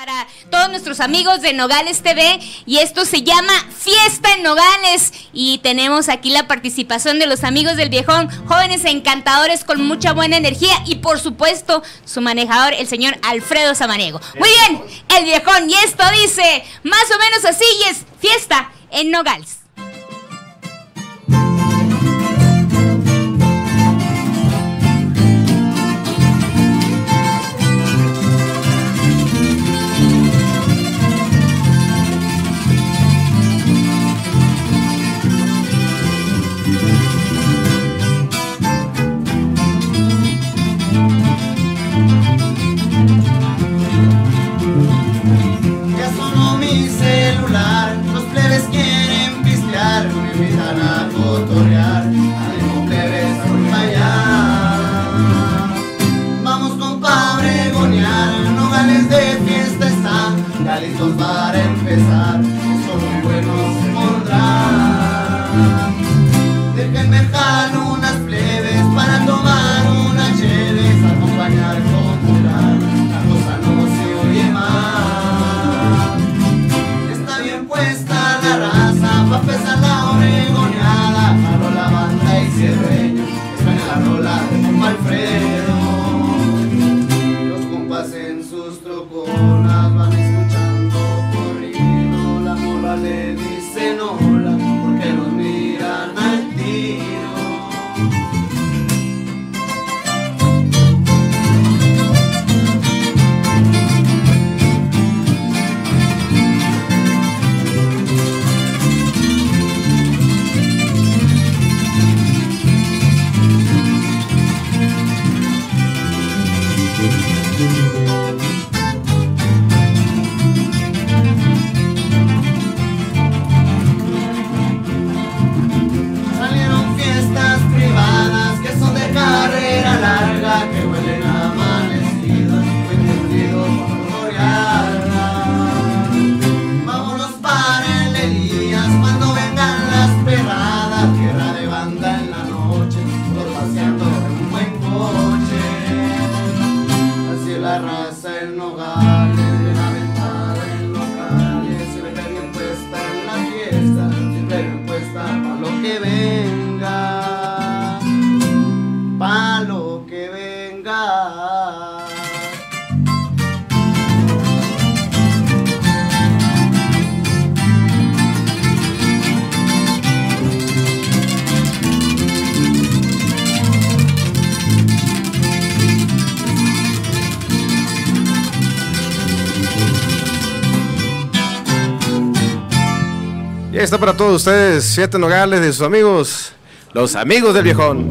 para todos nuestros amigos de Nogales TV y esto se llama Fiesta en Nogales y tenemos aquí la participación de los amigos del viejón, jóvenes encantadores con mucha buena energía y por supuesto su manejador, el señor Alfredo Samaniego. Muy bien, el viejón y esto dice más o menos así y es Fiesta en Nogales. Celular, los plebes quieren pistear, me invitan a cotorrear, ánimo plebes a allá. Vamos compadre gonear, nogales de fiesta está, ya listos para empezar, tierra de banda en la noche, todos paseando en un buen coche. Es la raza en nogales, Y está para todos ustedes, siete nogales de sus amigos, los amigos del viejón.